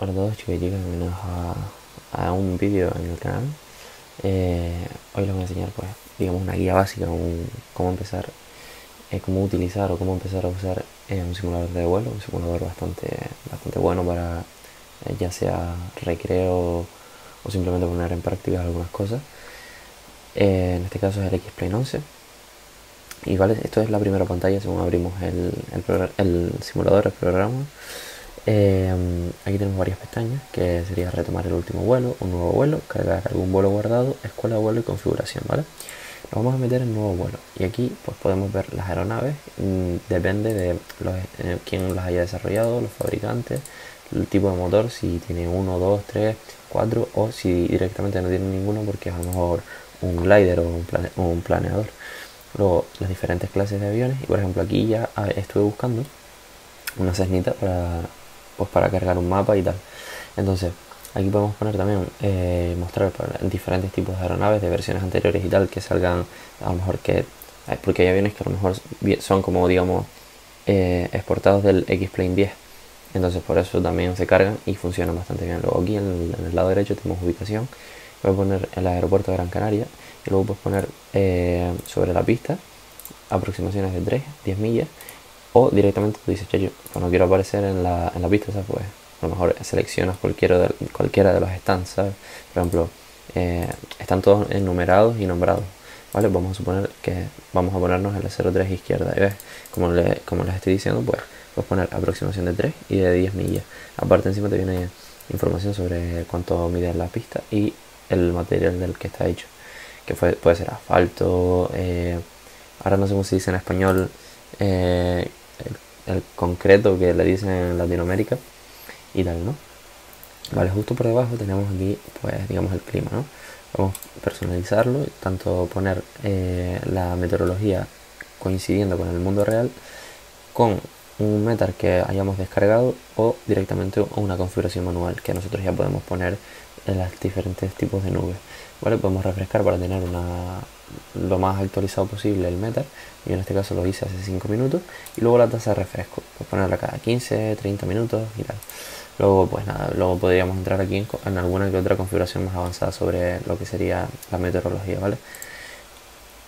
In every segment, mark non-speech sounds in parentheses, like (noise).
Hola a todos chicos y chicas, bienvenidos a, un vídeo en el canal. Eh, hoy les voy a enseñar pues, digamos una guía básica, un, cómo empezar, eh, cómo utilizar o cómo empezar a usar eh, un simulador de vuelo, un simulador bastante, bastante bueno para ya sea recreo o simplemente poner en práctica algunas cosas. En este caso es el X-Plane 11. Y vale, esto es la primera pantalla según abrimos el, el simulador, el programa. Eh, aquí tenemos varias pestañas que sería retomar el último vuelo, un nuevo vuelo, cargar algún vuelo guardado, escuela vuelo y configuración, ¿vale? Nos vamos a meter en nuevo vuelo y aquí pues podemos ver las aeronaves, mm, depende de eh, quién las haya desarrollado, los fabricantes, el tipo de motor, si tiene uno, dos, tres, cuatro o si directamente no tiene ninguno porque es a lo mejor un glider o un, plane o un planeador. Luego las diferentes clases de aviones y por ejemplo aquí ya ah, estuve buscando una cesnita para pues para cargar un mapa y tal. Entonces, aquí podemos poner también, eh, mostrar diferentes tipos de aeronaves de versiones anteriores y tal que salgan, a lo mejor que, porque hay aviones que a lo mejor son como, digamos, eh, exportados del X-Plane 10. Entonces, por eso también se cargan y funcionan bastante bien. Luego, aquí en el, lado derecho tenemos ubicación. Voy a poner el aeropuerto de Gran Canaria y luego puedes poner eh, sobre la pista aproximaciones de 3, 10 millas o directamente tú dices, yo pues no quiero aparecer en la, en la pista. Pues a lo mejor seleccionas cualquiera de, cualquiera de los stands. Por ejemplo, eh, están todos enumerados y nombrados, ¿vale? Vamos a suponer que vamos a ponernos en la 03 izquierda. Y ves, como, le, como les estoy diciendo, pues puedes poner aproximación de 3 y de 10 millas. Aparte encima te viene información sobre cuánto mide la pista y el material del que está hecho. Que fue, puede ser asfalto, eh, ahora no sé cómo se dice en español, eh, el, concreto que le dicen en Latinoamérica y tal, ¿no? Vale, justo por debajo tenemos aquí, pues, digamos, el clima, ¿no? Vamos a personalizarlo, tanto poner eh, la meteorología coincidiendo con el mundo real, con un metar que hayamos descargado o directamente una configuración manual que nosotros ya podemos poner en los diferentes tipos de nubes. ¿Vale? Podemos refrescar para tener una, lo más actualizado posible el meter. Yo en este caso lo hice hace 5 minutos. Y luego la tasa de refresco. Pues ponerla cada 15, 30 minutos y tal. Luego, pues nada, luego podríamos entrar aquí en, en, alguna que otra configuración más avanzada sobre lo que sería la meteorología, ¿vale?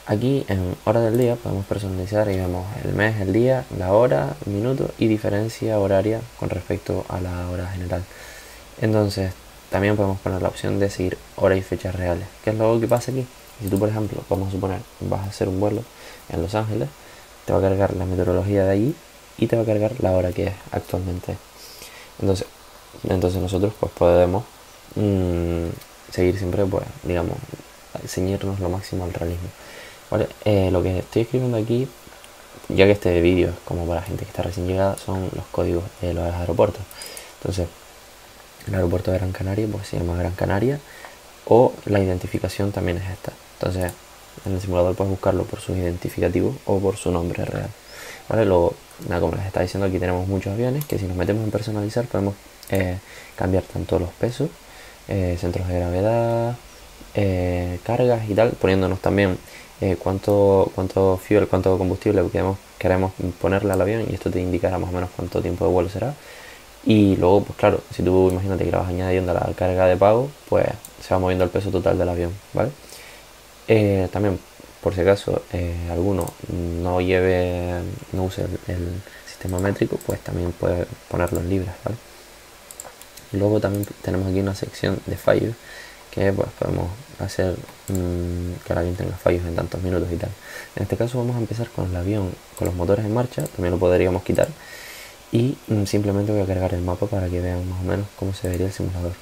Aquí en hora del día podemos personalizar y vemos el mes, el día, la hora, el minuto y diferencia horaria con respecto a la hora general. Entonces, también podemos poner la opción de seguir hora y fechas reales. ¿Qué es lo que pasa aquí? Si tú, por ejemplo, vamos a suponer, vas a hacer un vuelo en Los Ángeles, te va a cargar la meteorología de allí y te va a cargar la hora que es actualmente. Entonces, entonces nosotros pues podemos mmm, seguir siempre, pues, digamos, ceñirnos lo máximo al realismo. Eh, lo que estoy escribiendo aquí, ya que este vídeo es como para gente que está recién llegada, son los códigos de los aeropuertos. Entonces, el aeropuerto de Gran Canaria pues se llama Gran Canaria o la identificación también es esta. Entonces, en el simulador puedes buscarlo por su identificativo o por su nombre real. ¿Vale? Luego, nada, como les está diciendo, aquí tenemos muchos aviones que si nos metemos en personalizar podemos eh, cambiar tanto los pesos, eh, centros de gravedad, cargas y tal, poniéndonos también eh, cuánto, cuánto fuel, cuánto combustible queremos, queremos ponerle al avión y esto te indicará más o menos cuánto tiempo de vuelo será. Y luego, pues claro, si tú imagínate que la vas añadiendo la carga de pago, pues se va moviendo el peso total del avión, ¿vale? Eh, también, por si acaso eh, alguno no lleve, no use el, el, sistema métrico, pues también puede ponerlo en libras, ¿vale? Luego también tenemos aquí una sección de fallos que pues podemos hacer mmm, que el avión tenga fallos en tantos minutos y tal. En este caso vamos a empezar con el avión con los motores en marcha, también lo podríamos quitar y mmm, simplemente voy a cargar el mapa para que vean más o menos cómo se vería el simulador.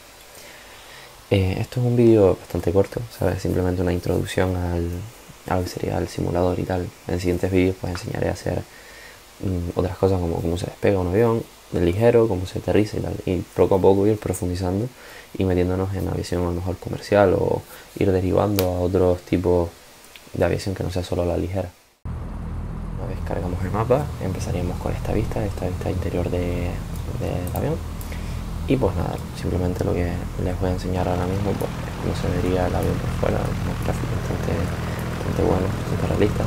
Eh, esto es un vídeo bastante corto, ¿sabes? simplemente una introducción al, a lo que sería el simulador y tal. En siguientes vídeos pues enseñaré a hacer mmm, otras cosas como cómo se despega un avión, de ligero, cómo se aterriza y tal. Y poco a poco ir profundizando y metiéndonos en aviación a lo mejor comercial o ir derivando a otros tipos de aviación que no sea solo la ligera. Una vez cargamos el mapa, empezaríamos con esta vista, esta vista interior del de, de avión. Y pues nada, simplemente lo que les voy a enseñar ahora mismo pues, es cómo se vería el avión por fuera, unos gráficos bastante, bastante buenos, bastante realistas.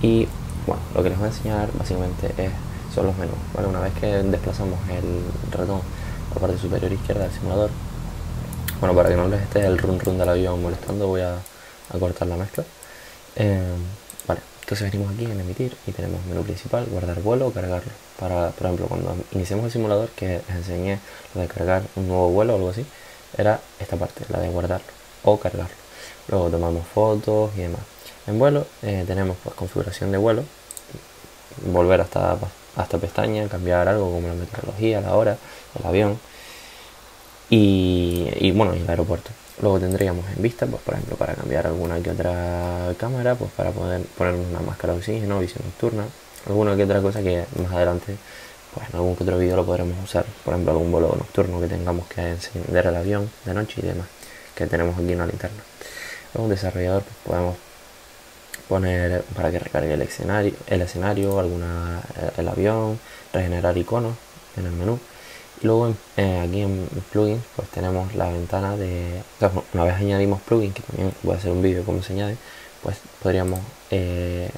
Y bueno, lo que les voy a enseñar básicamente es, son los menús. Bueno, una vez que desplazamos el ratón parte superior izquierda del simulador. Bueno, para que no les esté el run run del avión molestando, voy a, cortar la mezcla. Eh, vale, entonces venimos aquí en emitir y tenemos menú principal, guardar vuelo o cargarlo. Para, por ejemplo, cuando iniciamos el simulador, que les enseñé lo de cargar un nuevo vuelo o algo así, era esta parte, la de guardarlo o cargarlo. Luego tomamos fotos y demás. En vuelo eh, tenemos pues, configuración de vuelo, volver hasta, hasta pestaña, cambiar algo como la meteorología, la hora, el avión y, bueno, y el aeropuerto. Luego tendríamos en vista, pues por ejemplo, para cambiar alguna que otra cámara, pues para poder ponernos una máscara de oxígeno, visión nocturna, alguna que otra cosa que más adelante, pues en algún que otro vídeo lo podremos usar, por ejemplo, algún vuelo nocturno que tengamos que encender el avión de noche y demás, que tenemos aquí una linterna. Luego un desarrollador pues, podemos poner para que recargue el escenario, el escenario alguna, eh, el avión, regenerar iconos en el menú. Y luego eh, aquí en plugins pues tenemos la ventana de... una vez añadimos plugins, que también voy a hacer un vídeo como se añade, pues podríamos eh,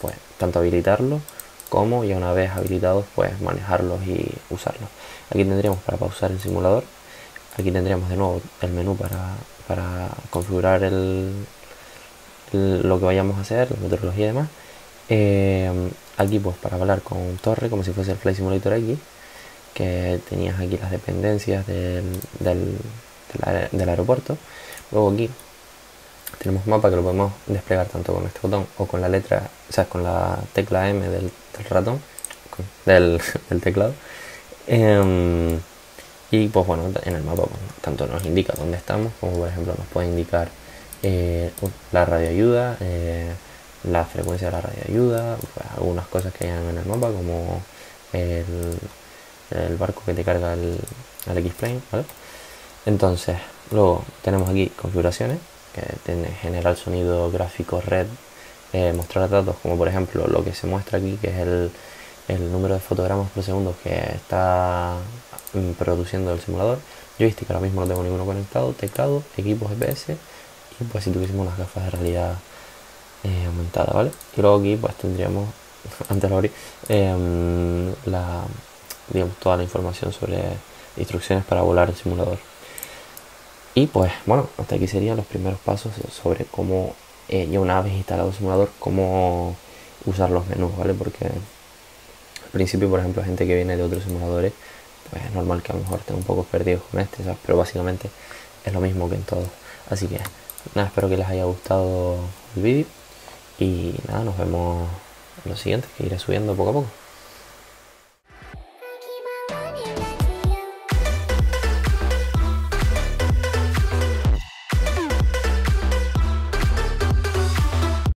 pues tanto habilitarlos como ya una vez habilitados pues manejarlos y usarlos. Aquí tendríamos para pausar el simulador, aquí tendríamos de nuevo el menú para, para configurar el, lo que vayamos a hacer, la meteorología y demás. Eh, aquí pues para hablar con Torre, como si fuese el Flight Simulator X, que tenías aquí las dependencias del, del, del, aeropuerto. Luego aquí tenemos mapa que lo podemos desplegar tanto con este botón o con la letra, o sea, con la tecla M del, ratón, (laughs) del, teclado. Em, y pues bueno, en el mapa pues, tanto nos indica dónde estamos, como por ejemplo nos puede indicar eh, la radioayuda, eh, la frecuencia de la radioayuda, pues, algunas cosas que hayan en el mapa como el, barco que te carga el, X-Plane, Entonces, luego tenemos aquí configuraciones, que tiene general sonido gráfico red, eh, mostrar datos como por ejemplo lo que se muestra aquí, que es el, el número de fotogramas por segundo que está mm, produciendo el simulador. Joystick ahora mismo no tengo ninguno conectado, teclado, equipo GPS pues si tuviésemos unas gafas de realidad eh, aumentada, ¿vale? Y luego aquí pues tendríamos, (laughs) antes lo abrí, em, la, digamos, toda la información sobre instrucciones para volar el simulador. Y pues bueno, hasta aquí serían los primeros pasos sobre cómo, eh, ya una vez instalado el simulador, cómo usar los menús, ¿vale? Porque al principio, por ejemplo, gente que viene de otros simuladores, pues es normal que a lo mejor estén un poco perdidos con este, ¿sabes? Pero básicamente es lo mismo que en todos. Así que nada, espero que les haya gustado el vídeo y nada, nos vemos en los siguientes que iré subiendo poco a poco.